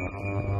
А-а-а.